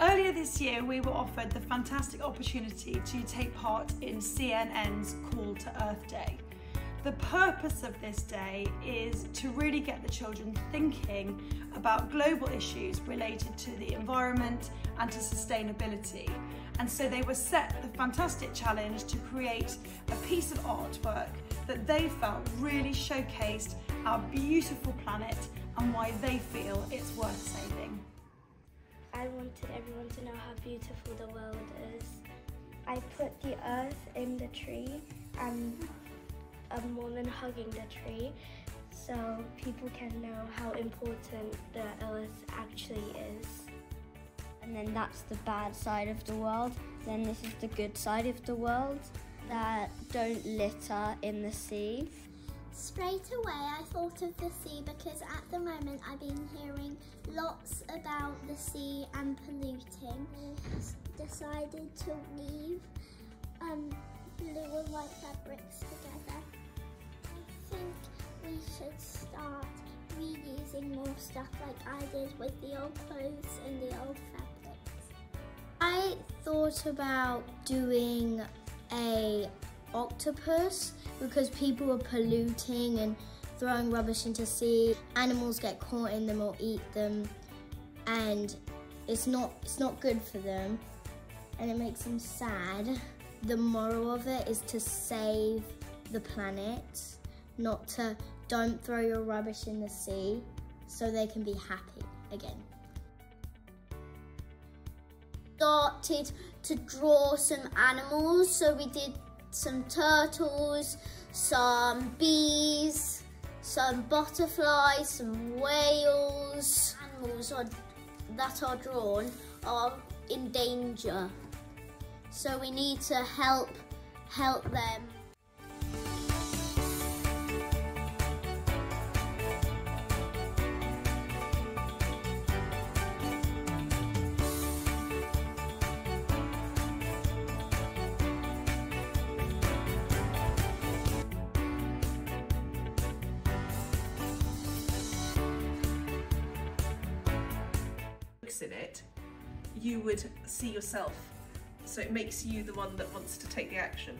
Earlier this year, we were offered the fantastic opportunity to take part in CNN's Call to Earth Day. The purpose of this day is to really get the children thinking about global issues related to the environment and to sustainability. And so they were set the fantastic challenge to create a piece of artwork that they felt really showcased our beautiful planet and why they feel it's worth saving. Wanted everyone to know how beautiful the world is. I put the earth in the tree and more than hugging the tree so people can know how important the earth actually is. And then that's the bad side of the world. Then this is the good side of the world that don't litter in the sea. Straight away, I thought of the sea because at the moment I've been hearing lots about the sea and polluting. We decided to weave um, blue and white fabrics together. I think we should start reusing more stuff like I did with the old clothes and the old fabrics. I thought about doing a octopus because people are polluting and throwing rubbish into sea. Animals get caught in them or eat them and it's not it's not good for them and it makes them sad. The moral of it is to save the planet, not to don't throw your rubbish in the sea so they can be happy again. Started to draw some animals, so we did some turtles, some bees, some butterflies, some whales. Animals are, that are drawn are in danger. So we need to help help them. In it, you would see yourself. So it makes you the one that wants to take the action.